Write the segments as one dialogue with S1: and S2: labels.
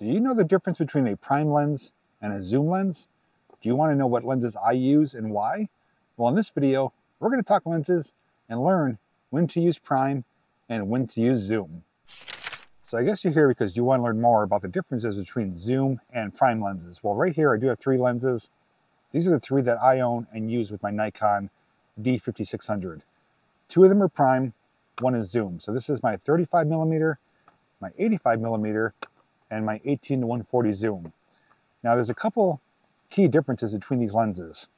S1: Do you know the difference between a prime lens and a zoom lens? Do you want to know what lenses I use and why? Well, in this video, we're going to talk lenses and learn when to use prime and when to use zoom. So I guess you're here because you want to learn more about the differences between zoom and prime lenses. Well, right here I do have three lenses. These are the three that I own and use with my Nikon D5600. Two of them are prime, one is zoom. So this is my 35 millimeter, my 85 millimeter, and my 18 to 140 zoom. Now there's a couple key differences between these lenses.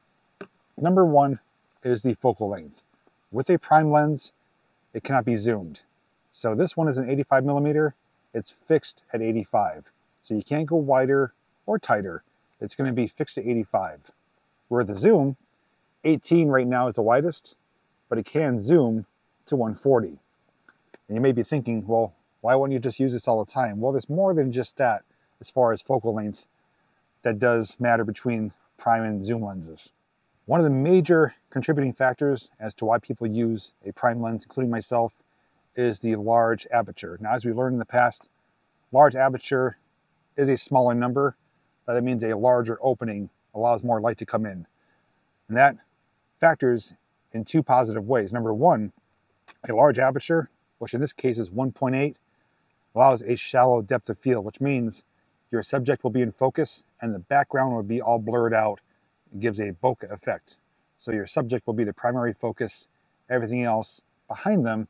S1: Number one is the focal length. With a prime lens, it cannot be zoomed. So this one is an 85 millimeter, it's fixed at 85. So you can't go wider or tighter. It's gonna be fixed at 85. Where the zoom, 18 right now is the widest, but it can zoom to 140. And you may be thinking, well, why wouldn't you just use this all the time? Well, there's more than just that as far as focal length that does matter between prime and zoom lenses. One of the major contributing factors as to why people use a prime lens, including myself, is the large aperture. Now, as we learned in the past, large aperture is a smaller number, but that means a larger opening allows more light to come in. And that factors in two positive ways. Number one, a large aperture, which in this case is 1.8, allows a shallow depth of field, which means your subject will be in focus and the background will be all blurred out. It gives a bokeh effect. So your subject will be the primary focus. Everything else behind them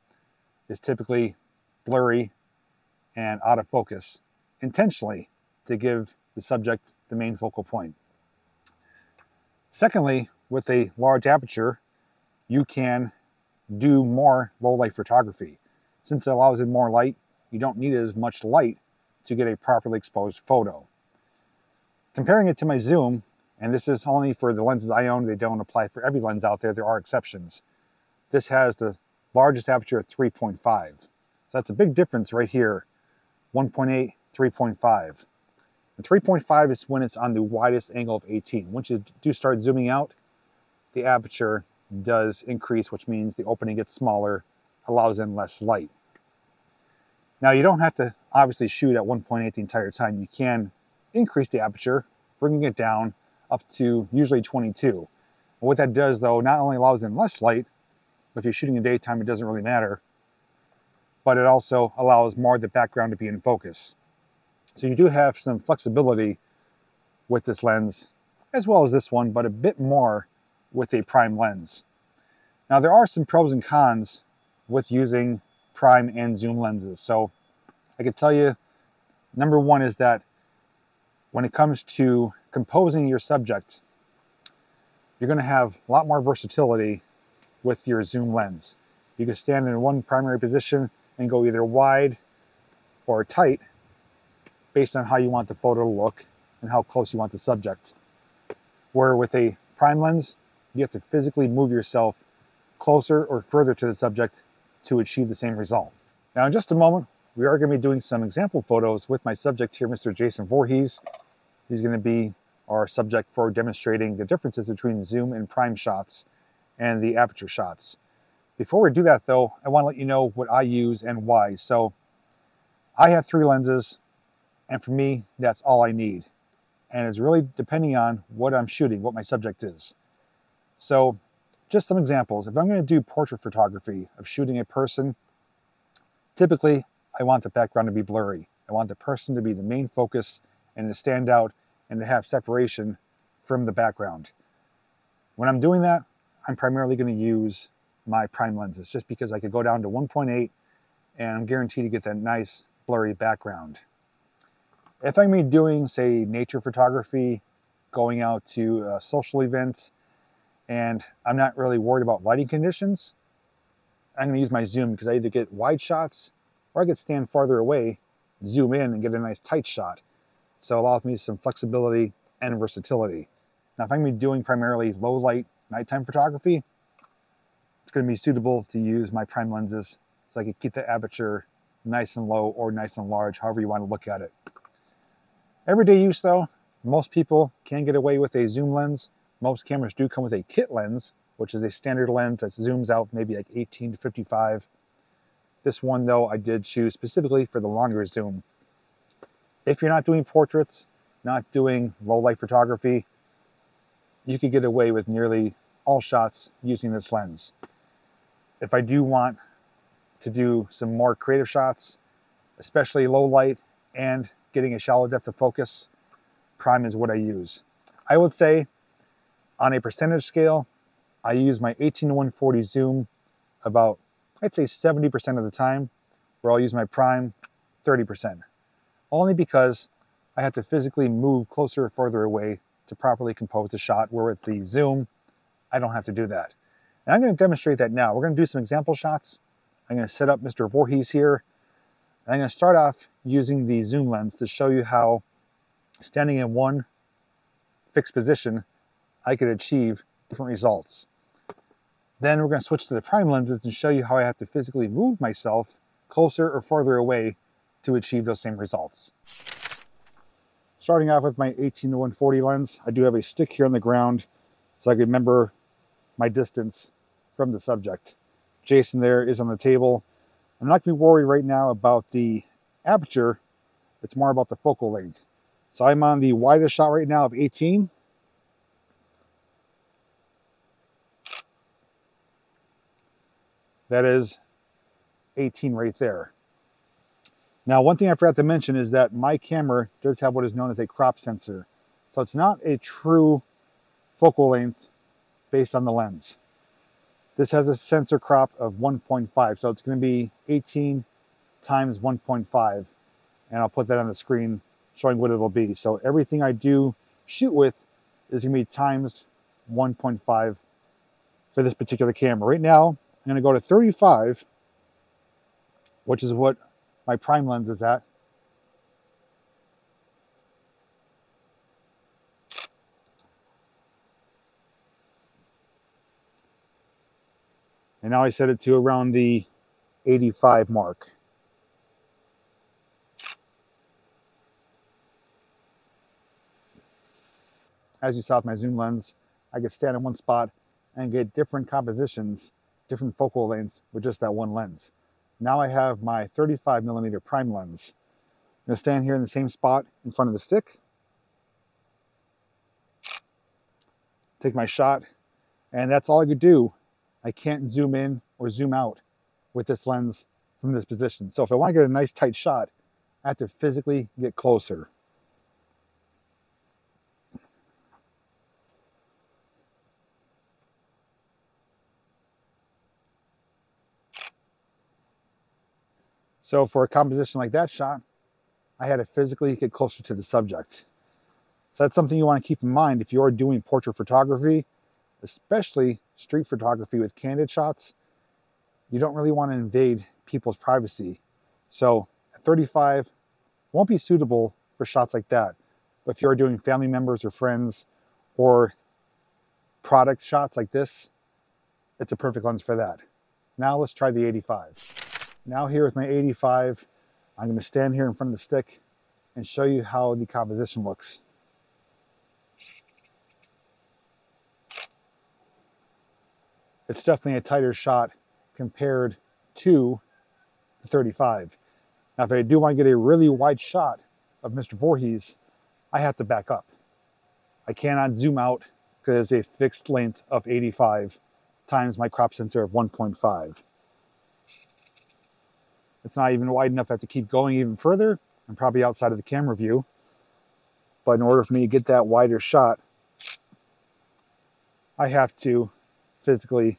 S1: is typically blurry and out of focus intentionally to give the subject the main focal point. Secondly, with a large aperture, you can do more low light photography. Since it allows in more light, you don't need as much light to get a properly exposed photo. Comparing it to my zoom, and this is only for the lenses I own, they don't apply for every lens out there, there are exceptions. This has the largest aperture of 3.5. So that's a big difference right here, 1.8, 3.5. And 3.5 is when it's on the widest angle of 18. Once you do start zooming out, the aperture does increase, which means the opening gets smaller, allows in less light. Now you don't have to obviously shoot at 1.8 the entire time. You can increase the aperture, bringing it down up to usually 22. And what that does though, not only allows in less light, but if you're shooting in daytime, it doesn't really matter, but it also allows more of the background to be in focus. So you do have some flexibility with this lens, as well as this one, but a bit more with a prime lens. Now there are some pros and cons with using prime and zoom lenses. So I can tell you, number one is that when it comes to composing your subject, you're going to have a lot more versatility with your zoom lens. You can stand in one primary position and go either wide or tight based on how you want the photo to look and how close you want the subject. Where with a prime lens, you have to physically move yourself closer or further to the subject to achieve the same result. Now in just a moment, we are going to be doing some example photos with my subject here, Mr. Jason Voorhees. He's going to be our subject for demonstrating the differences between zoom and prime shots and the aperture shots. Before we do that though, I want to let you know what I use and why. So I have three lenses and for me, that's all I need. And it's really depending on what I'm shooting, what my subject is. So just some examples. If I'm going to do portrait photography of shooting a person, typically I want the background to be blurry. I want the person to be the main focus and to stand out and to have separation from the background. When I'm doing that, I'm primarily going to use my prime lenses just because I could go down to 1.8 and I'm guaranteed to get that nice blurry background. If I'm doing, say, nature photography, going out to a social event, and I'm not really worried about lighting conditions, I'm to use my zoom because I either get wide shots or I could stand farther away, zoom in and get a nice tight shot. So it allows me some flexibility and versatility. Now, if I'm to be doing primarily low light nighttime photography, it's to be suitable to use my prime lenses so I can keep the aperture nice and low or nice and large, however you want to look at it. Everyday use though, most people can get away with a zoom lens most cameras do come with a kit lens, which is a standard lens that zooms out maybe like 18 to 55. This one though, I did choose specifically for the longer zoom. If you're not doing portraits, not doing low light photography, you could get away with nearly all shots using this lens. If I do want to do some more creative shots, especially low light and getting a shallow depth of focus, prime is what I use. I would say on a percentage scale, I use my 18 to 140 zoom about, I'd say 70% of the time, where I'll use my prime 30%. Only because I have to physically move closer or further away to properly compose the shot, where with the zoom, I don't have to do that. And I'm going to demonstrate that now. We're going to do some example shots. I'm going to set up Mr. Voorhees here. And I'm going to start off using the zoom lens to show you how standing in one fixed position, I could achieve different results. Then we're going to switch to the prime lenses and show you how I have to physically move myself closer or farther away to achieve those same results. Starting off with my 18 to 140 lens, I do have a stick here on the ground so I can remember my distance from the subject. Jason there is on the table. I'm not to be worried right now about the aperture. It's more about the focal length. So I'm on the widest shot right now of 18. That is 18 right there. Now, one thing I forgot to mention is that my camera does have what is known as a crop sensor. So it's not a true focal length based on the lens. This has a sensor crop of 1.5, so it's going to be 18 times 1.5. And I'll put that on the screen showing what it'll be. So everything I do shoot with is going to be times 1.5 for this particular camera. Right now, I'm going to go to 35, which is what my prime lens is at. And now I set it to around the 85 mark. As you saw with my zoom lens, I could stand in one spot and get different compositions, different focal lengths with just that one lens. Now I have my 35 millimeter prime lens. I'm gonna stand here in the same spot in front of the stick. Take my shot, and that's all I could do I can't zoom in or zoom out with this lens from this position. So if I want to get a nice tight shot, I have to physically get closer. So for a composition like that shot, I had to physically get closer to the subject. So that's something you want to keep in mind if you're doing portrait photography especially street photography with candid shots, you don't really want to invade people's privacy. So 35 won't be suitable for shots like that. But if you're doing family members or friends or product shots like this, it's a perfect lens for that. Now let's try the 85. Now here with my 85, I'm going to stand here in front of the stick and show you how the composition looks. it's definitely a tighter shot compared to the 35. Now, if I do want to get a really wide shot of Mr. Voorhees, I have to back up. I cannot zoom out because it's a fixed length of 85 times my crop sensor of 1.5. It's not even wide enough. I have to keep going even further. I'm probably outside of the camera view. But in order for me to get that wider shot, I have to physically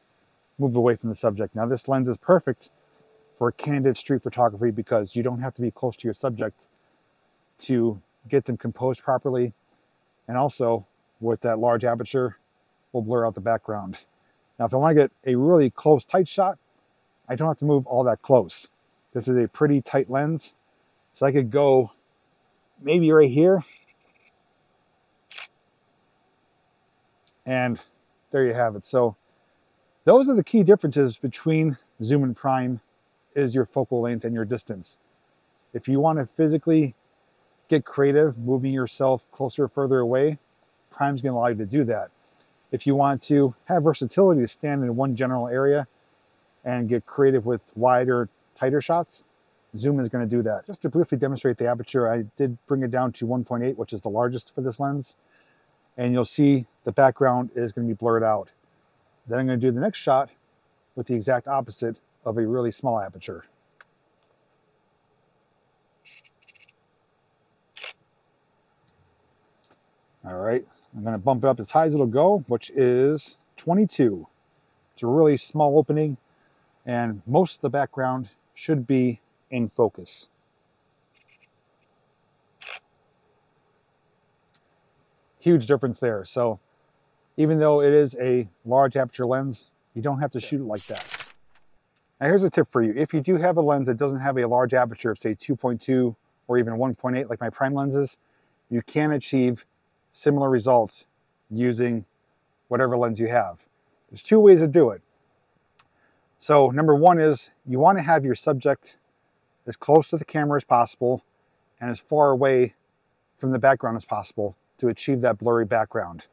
S1: move away from the subject. Now this lens is perfect for candid street photography because you don't have to be close to your subject to get them composed properly. And also with that large aperture, will blur out the background. Now, if I want to get a really close, tight shot, I don't have to move all that close. This is a pretty tight lens. So I could go maybe right here. And there you have it. So those are the key differences between zoom and prime is your focal length and your distance. If you want to physically get creative, moving yourself closer or further away, prime's going to allow you to do that. If you want to have versatility to stand in one general area and get creative with wider, tighter shots, zoom is going to do that. Just to briefly demonstrate the aperture, I did bring it down to 1.8, which is the largest for this lens. And you'll see the background is going to be blurred out. Then I'm going to do the next shot with the exact opposite of a really small aperture. All right, I'm going to bump it up as high as it'll go, which is 22. It's a really small opening, and most of the background should be in focus. Huge difference there. So even though it is a large aperture lens, you don't have to shoot it like that. Now here's a tip for you. If you do have a lens that doesn't have a large aperture of say 2.2 or even 1.8 like my prime lenses, you can achieve similar results using whatever lens you have. There's two ways to do it. So number one is you want to have your subject as close to the camera as possible and as far away from the background as possible to achieve that blurry background.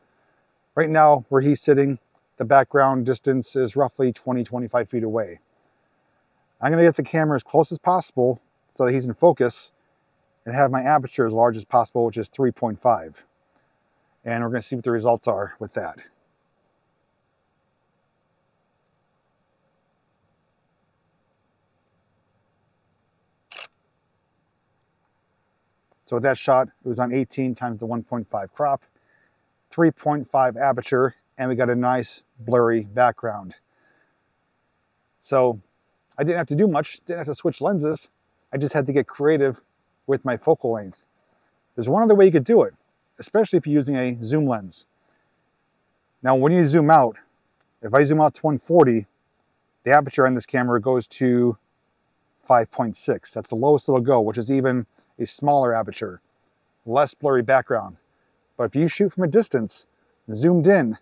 S1: Right now, where he's sitting, the background distance is roughly 20-25 feet away. I'm gonna get the camera as close as possible so that he's in focus and have my aperture as large as possible, which is 3.5. And we're gonna see what the results are with that. So with that shot, it was on 18 times the 1.5 crop, 3.5 aperture, and we got a nice blurry background. So I didn't have to do much, didn't have to switch lenses. I just had to get creative with my focal length. There's one other way you could do it, especially if you're using a zoom lens. Now, when you zoom out, if I zoom out to 140, the aperture on this camera goes to 5.6. That's the lowest it'll go, which is even a smaller aperture, less blurry background. But if you shoot from a distance, zoomed in,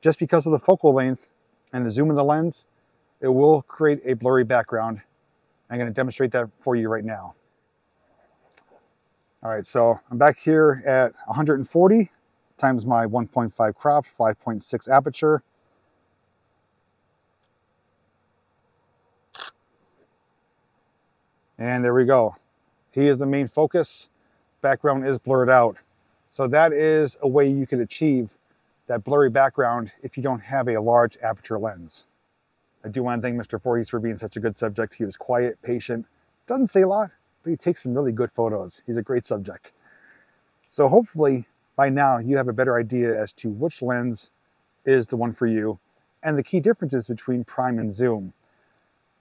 S1: just because of the focal length and the zoom of the lens, it will create a blurry background. I'm going to demonstrate that for you right now. All right, so I'm back here at 140 times my 1.5 crop, 5.6 aperture. And there we go. He is the main focus. Background is blurred out. So that is a way you can achieve that blurry background if you don't have a large aperture lens. I do want to thank Mr. Voorhees for being such a good subject. He was quiet, patient, doesn't say a lot, but he takes some really good photos. He's a great subject. So hopefully by now you have a better idea as to which lens is the one for you and the key differences between prime and zoom.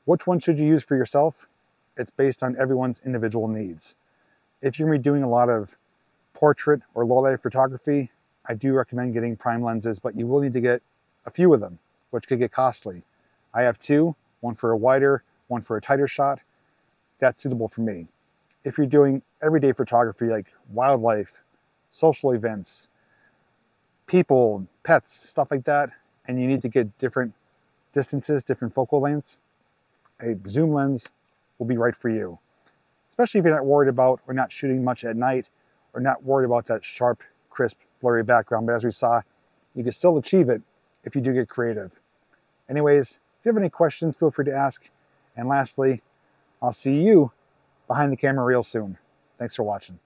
S1: Which one should you use for yourself? It's based on everyone's individual needs. If you're to be doing a lot of portrait or low light photography, I do recommend getting prime lenses, but you will need to get a few of them, which could get costly. I have two, one for a wider, one for a tighter shot. That's suitable for me. If you're doing everyday photography like wildlife, social events, people, pets, stuff like that, and you need to get different distances, different focal lengths, a zoom lens will be right for you. Especially if you're not worried about or not shooting much at night or not worried about that sharp, crisp, blurry background. But as we saw, you can still achieve it if you do get creative. Anyways, if you have any questions, feel free to ask. And lastly, I'll see you behind the camera real soon. Thanks for watching.